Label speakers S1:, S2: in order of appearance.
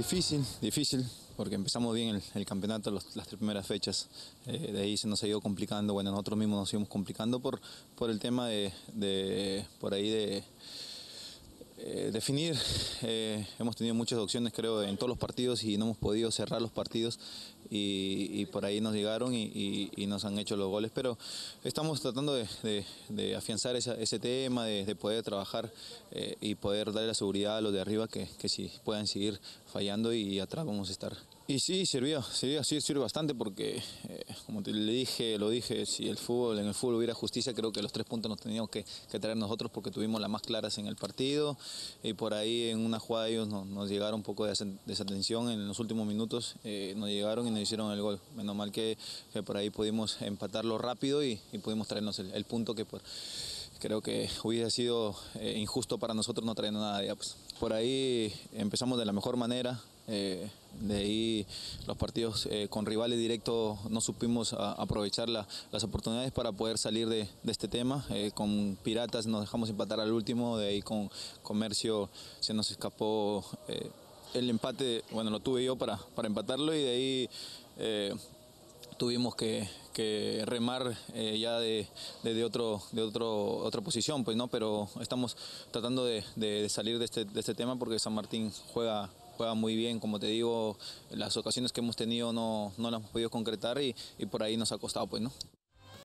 S1: Difícil, difícil, porque empezamos bien el, campeonato las tres primeras fechas. Eh, de ahí se nos ha ido complicando. Bueno, nosotros mismos nos íbamos complicando por, por el tema de, de- por ahí de eh, definir. Eh, hemos tenido muchas opciones, creo, en todos los partidos y no hemos podido cerrar los partidos y, por ahí nos llegaron y, nos han hecho los goles. Pero estamos tratando de, afianzar ese tema, de, de poder trabajar eh, y poder darle la seguridad a los de arriba que, que si puedan seguir fallando y atrás vamos a estar. Y sí, sirvió, sirvió, sí, sirve bastante porque, eh, como te le dije, lo dije, si el fútbol, en el fútbol hubiera justicia, creo que los tres puntos nos teníamos que, que traer nosotros porque tuvimos las más claras en el partido y por ahí en una jugada ellos nos, llegaron un poco de desatención en los últimos minutos, eh, nos llegaron y nos hicieron el gol. Menos mal que, por ahí pudimos empatarlo rápido y, pudimos traernos el, punto que por, creo que hubiera sido eh, injusto para nosotros no trayendo nada de. Pues. Por ahí empezamos de la mejor manera. Eh, de ahí los partidos eh, con rivales directos no supimos aprovechar la- las oportunidades para poder salir de, este tema. Eh, con Piratas nos dejamos empatar al último, de ahí con Comercio se nos escapó el empate, bueno, lo tuve yo para, para empatarlo y de ahí tuvimos que, remar ya de, de, otro, de otro, otra posición, pues no, pero estamos tratando de, salir este, de este tema porque San Martín juega juega muy bien, como te digo, las ocasiones que hemos tenido no, no las hemos podido concretar y, y por ahí nos ha costado, pues, ¿no?